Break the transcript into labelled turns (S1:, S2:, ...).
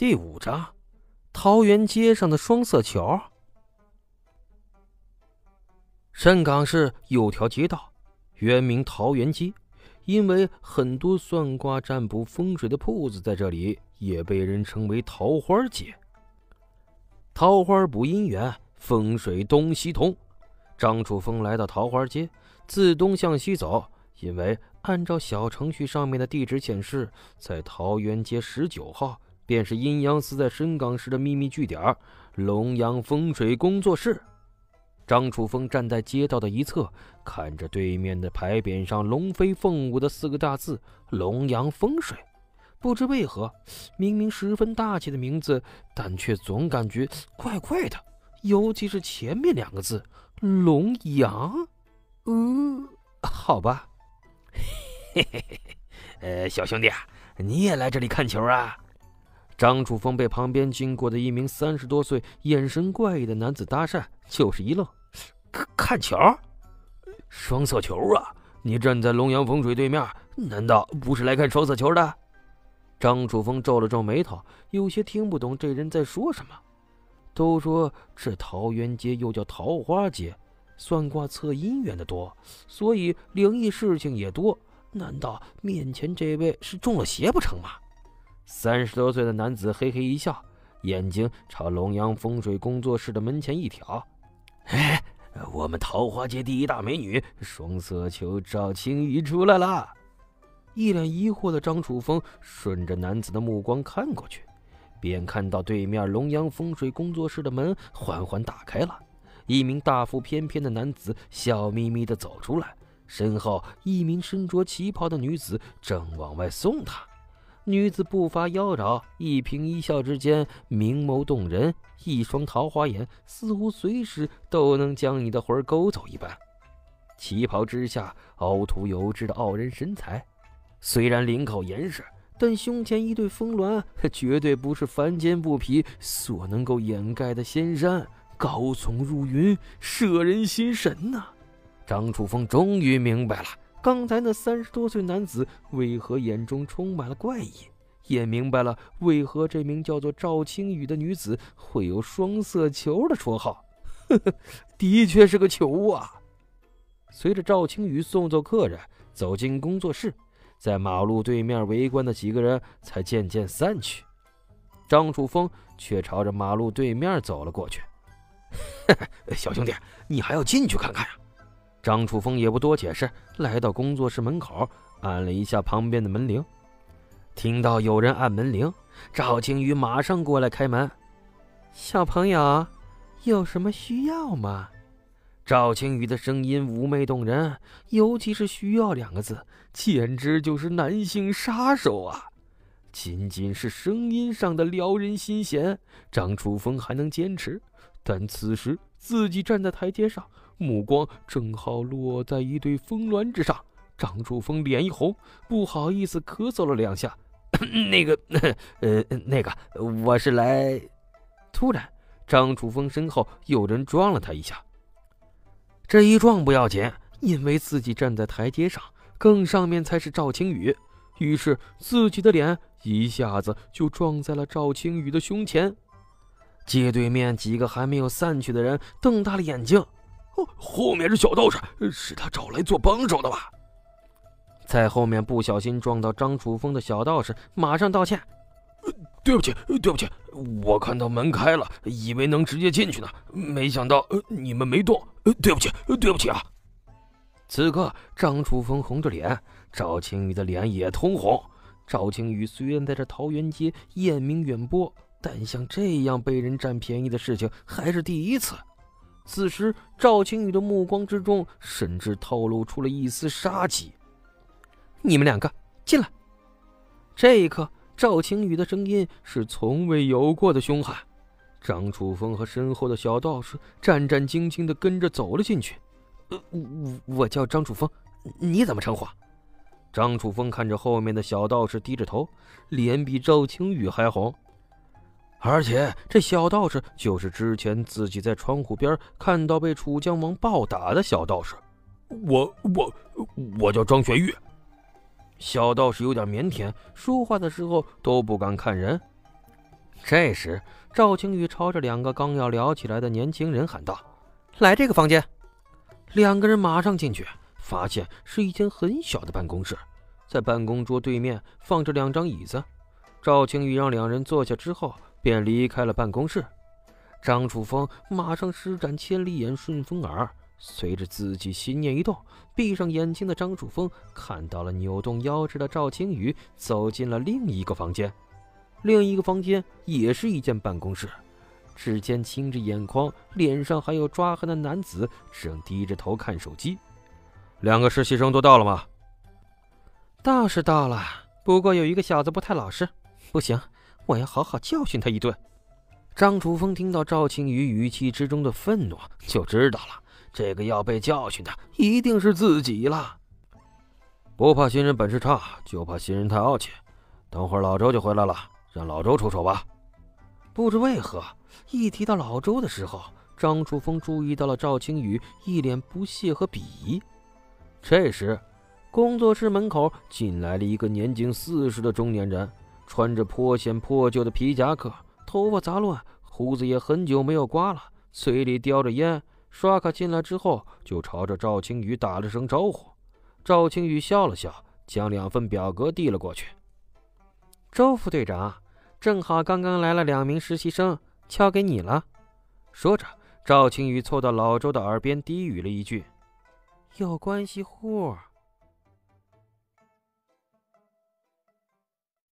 S1: 第五章，桃园街上的双色球。山岗市有条街道，原名桃园街，因为很多算卦、占卜、风水的铺子在这里，也被人称为桃花街。桃花补姻缘，风水东西通。张楚风来到桃花街，自东向西走，因为按照小程序上面的地址显示，在桃园街十九号。便是阴阳司在深港市的秘密据点——龙阳风水工作室。张楚风站在街道的一侧，看着对面的牌匾上龙飞凤舞的四个大字“龙阳风水”。不知为何，明明十分大气的名字，但却总感觉怪怪的。尤其是前面两个字“龙阳”。嗯，好吧。嘿嘿嘿，呃，小兄弟，你也来这里看球啊？张楚风被旁边经过的一名三十多岁、眼神怪异的男子搭讪，就是一愣：“看看球？双色球啊！你站在龙阳风水对面，难道不是来看双色球的？”张楚风皱了皱眉头，有些听不懂这人在说什么。都说这桃源街又叫桃花街，算卦测姻缘的多，所以灵异事情也多。难道面前这位是中了邪不成吗？三十多岁的男子嘿嘿一笑，眼睛朝龙阳风水工作室的门前一挑：“哎，我们桃花街第一大美女双色球赵青雨出来了。”一脸疑惑的张楚风顺着男子的目光看过去，便看到对面龙阳风水工作室的门缓缓打开了，一名大腹翩翩的男子笑眯眯地走出来，身后一名身着旗袍的女子正往外送他。女子步伐妖娆，一颦一笑之间明眸动人，一双桃花眼似乎随时都能将你的魂勾走一般。旗袍之下凹凸有致的傲人身材，虽然领口严实，但胸前一对峰峦绝对不是凡间布匹所能够掩盖的仙山，高耸入云，摄人心神呐！张楚风终于明白了。刚才那三十多岁男子为何眼中充满了怪异，也明白了为何这名叫做赵青雨的女子会有“双色球”的绰号。呵呵，的确是个球啊！随着赵青雨送走客人，走进工作室，在马路对面围观的几个人才渐渐散去。张楚风却朝着马路对面走了过去。小兄弟，你还要进去看看呀？张楚风也不多解释，来到工作室门口，按了一下旁边的门铃。听到有人按门铃，赵青雨马上过来开门。小朋友，有什么需要吗？赵青雨的声音妩媚动人，尤其是“需要”两个字，简直就是男性杀手啊！仅仅是声音上的撩人心弦，张楚风还能坚持，但此时自己站在台阶上。目光正好落在一对峰峦之上，张楚风脸一红，不好意思咳嗽了两下。那个，呃，那个，我是来……突然，张楚风身后有人撞了他一下。这一撞不要紧，因为自己站在台阶上，更上面才是赵青雨。于是自己的脸一下子就撞在了赵青雨的胸前。街对面几个还没有散去的人瞪大了眼睛。哦后面是小道士，是他找来做帮手的吧？在后面不小心撞到张楚风的小道士马上道歉：“对不起，对不起，我看到门开了，以为能直接进去呢，没想到你们没动，对不起，对不起啊！”此刻，张楚风红着脸，赵青雨的脸也通红。赵青雨虽然在这桃源街艳名远播，但像这样被人占便宜的事情还是第一次。此时，赵青宇的目光之中，甚至透露出了一丝杀机。你们两个进来。这一刻，赵青宇的声音是从未有过的凶悍。张楚风和身后的小道士战战兢兢地跟着走了进去。呃，我我叫张楚风，你怎么称呼？张楚风看着后面的小道士，低着头，脸比赵青宇还红。而且这小道士就是之前自己在窗户边看到被楚江王暴打的小道士。我我我叫张玄玉。小道士有点腼腆，说话的时候都不敢看人。这时，赵青宇朝着两个刚要聊起来的年轻人喊道：“来这个房间。”两个人马上进去，发现是一间很小的办公室，在办公桌对面放着两张椅子。赵青宇让两人坐下之后，便离开了办公室。张楚风马上施展千里眼、顺风耳，随着自己心念一动，闭上眼睛的张楚风看到了扭动腰肢的赵青宇走进了另一个房间。另一个房间也是一间办公室，只见青着眼眶、脸上还有抓痕的男子正低着头看手机。两个实习生都到了吗？倒是到了，不过有一个小子不太老实，不行，我要好好教训他一顿。张楚风听到赵青宇语气之中的愤怒，就知道了，这个要被教训的一定是自己了。不怕新人本事差，就怕新人太傲气。等会儿老周就回来了。让老周出手吧。不知为何，一提到老周的时候，张楚风注意到了赵青宇一脸不屑和鄙夷。这时，工作室门口进来了一个年近四十的中年人，穿着颇显破旧的皮夹克，头发杂乱，胡子也很久没有刮了，嘴里叼着烟。刷卡进来之后，就朝着赵青宇打了声招呼。赵青宇笑了笑，将两份表格递了过去。周副队长，正好刚刚来了两名实习生，交给你了。说着，赵青宇凑到老周的耳边低语了一句：“有关系户。”